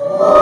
Oh.